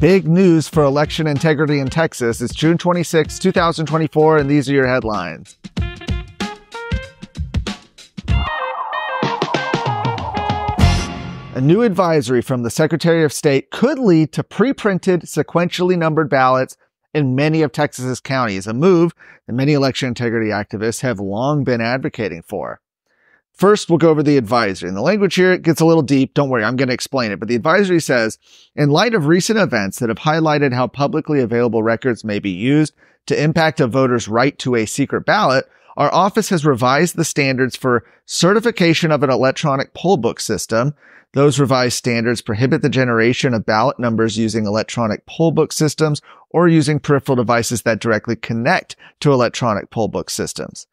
Big news for election integrity in Texas. It's June 26, 2024, and these are your headlines. A new advisory from the Secretary of State could lead to pre printed, sequentially numbered ballots in many of Texas's counties, a move that many election integrity activists have long been advocating for. First, we'll go over the advisory. And the language here it gets a little deep. Don't worry, I'm going to explain it. But the advisory says, in light of recent events that have highlighted how publicly available records may be used to impact a voter's right to a secret ballot, our office has revised the standards for certification of an electronic poll book system. Those revised standards prohibit the generation of ballot numbers using electronic poll book systems or using peripheral devices that directly connect to electronic poll book systems.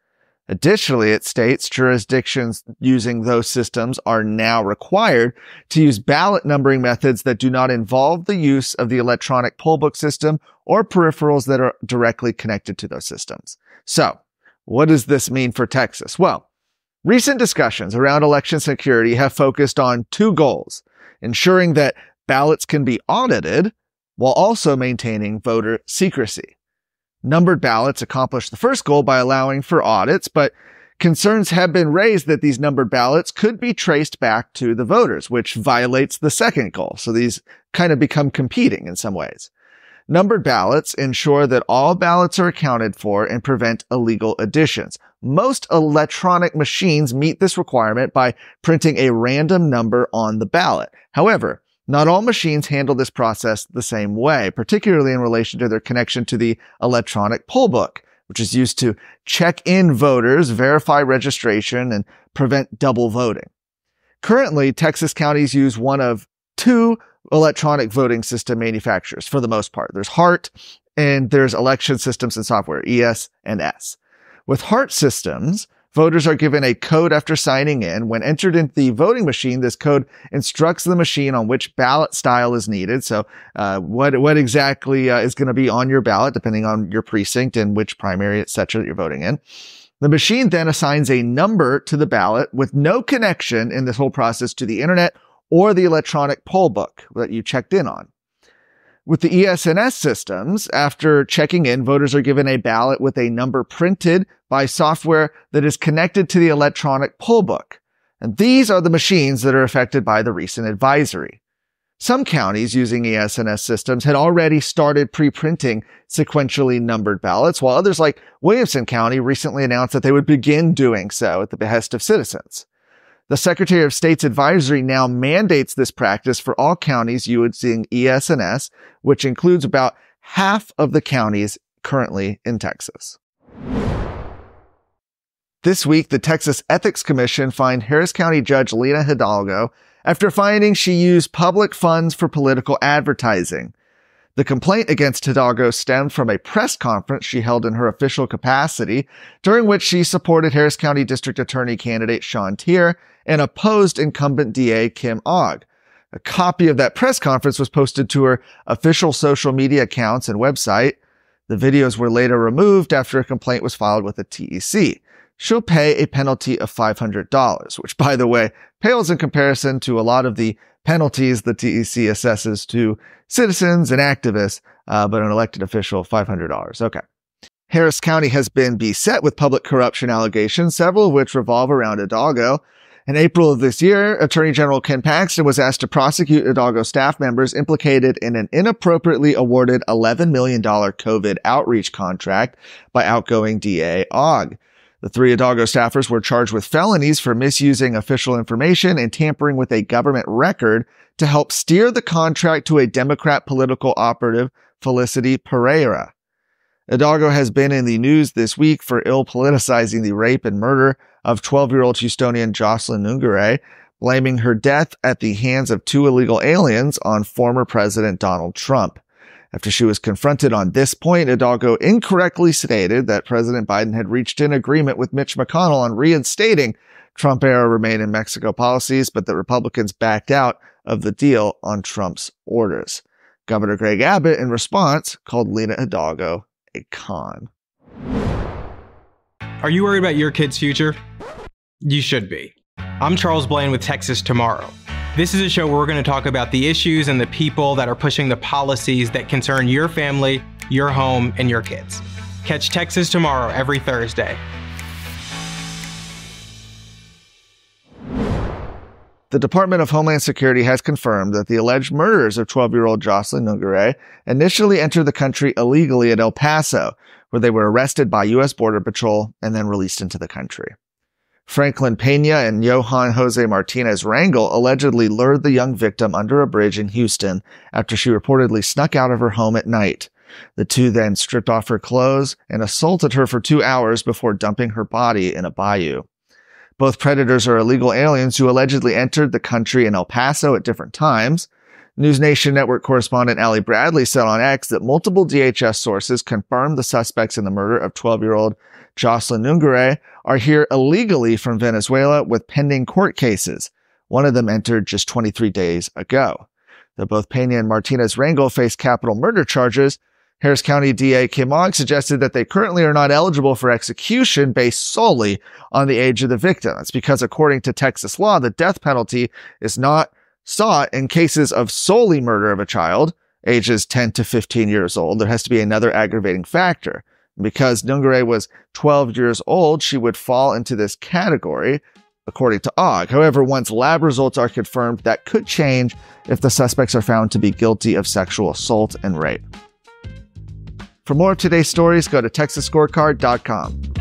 Additionally, it states jurisdictions using those systems are now required to use ballot numbering methods that do not involve the use of the electronic poll book system or peripherals that are directly connected to those systems. So, what does this mean for Texas? Well, recent discussions around election security have focused on two goals, ensuring that ballots can be audited while also maintaining voter secrecy. Numbered ballots accomplish the first goal by allowing for audits, but concerns have been raised that these numbered ballots could be traced back to the voters, which violates the second goal. So these kind of become competing in some ways. Numbered ballots ensure that all ballots are accounted for and prevent illegal additions. Most electronic machines meet this requirement by printing a random number on the ballot. However, not all machines handle this process the same way, particularly in relation to their connection to the electronic poll book, which is used to check in voters, verify registration, and prevent double voting. Currently, Texas counties use one of two electronic voting system manufacturers for the most part. There's HART and there's election systems and software, ES and S. With HART systems, Voters are given a code after signing in. When entered into the voting machine, this code instructs the machine on which ballot style is needed. So, uh, what what exactly uh, is going to be on your ballot, depending on your precinct and which primary, etc., that you're voting in. The machine then assigns a number to the ballot with no connection in this whole process to the internet or the electronic poll book that you checked in on. With the ES&S systems, after checking in, voters are given a ballot with a number printed by software that is connected to the electronic poll book. And these are the machines that are affected by the recent advisory. Some counties using ES&S systems had already started pre-printing sequentially numbered ballots, while others like Williamson County recently announced that they would begin doing so at the behest of citizens. The Secretary of State's advisory now mandates this practice for all counties using ES&S, which includes about half of the counties currently in Texas. This week, the Texas Ethics Commission fined Harris County Judge Lina Hidalgo after finding she used public funds for political advertising. The complaint against Hidalgo stemmed from a press conference she held in her official capacity, during which she supported Harris County District Attorney candidate Sean Teare and opposed incumbent DA Kim Ogg. A copy of that press conference was posted to her official social media accounts and website. The videos were later removed after a complaint was filed with the TEC. She'll pay a penalty of $500, which by the way, pales in comparison to a lot of the penalties the TEC assesses to citizens and activists, uh, but an elected official, $500. Okay. Harris County has been beset with public corruption allegations, several of which revolve around Hidalgo. In April of this year, Attorney General Ken Paxton was asked to prosecute Hidalgo staff members implicated in an inappropriately awarded $11 million COVID outreach contract by outgoing DA Ogg. The three Hidalgo staffers were charged with felonies for misusing official information and tampering with a government record to help steer the contract to a Democrat political operative, Felicity Pereyra. Hidalgo has been in the news this week for ill politicizing the rape and murder of 12 year old Houstonian Jocelyn Nungaray, blaming her death at the hands of two illegal aliens on former President Donald Trump. After she was confronted on this point, Hidalgo incorrectly stated that President Biden had reached an agreement with Mitch McConnell on reinstating Trump era remain in Mexico policies, but that Republicans backed out of the deal on Trump's orders. Governor Greg Abbott, in response, called Lina Hidalgo a con. Are you worried about your kid's future? You should be. I'm Charles Blaine with Texas Tomorrow. This is a show where we're going to talk about the issues and the people that are pushing the policies that concern your family, your home, and your kids. Catch Texas Tomorrow every Thursday. The Department of Homeland Security has confirmed that the alleged murders of 12 year old Jocelyn Nungaray initially entered the country illegally at El Paso, where they were arrested by U.S. Border Patrol and then released into the country. Franklin Pena and Johan Jose Martinez Rangel allegedly lured the young victim under a bridge in Houston after she reportedly snuck out of her home at night. The two then stripped off her clothes and assaulted her for two hours before dumping her body in a bayou. Both predators are illegal aliens who allegedly entered the country in El Paso at different times. News Nation Network correspondent Ali Bradley said on X that multiple DHS sources confirmed the suspects in the murder of 12 year old Jocelyn Nungaray are here illegally from Venezuela with pending court cases. One of them entered just 23 days ago. Though both Pena and Martinez Rangel face capital murder charges, Harris County DA Kim Ogg suggested that they currently are not eligible for execution based solely on the age of the victim. That's because according to Texas law, the death penalty is not sought in cases of solely murder of a child, ages 10 to 15 years old. There has to be another aggravating factor. Because Nungaray was 12 years old, she would fall into this category, according to Ogg. However, once lab results are confirmed, that could change if the suspects are found to be guilty of sexual assault and rape. For more of today's stories, go to TexasScorecard.com.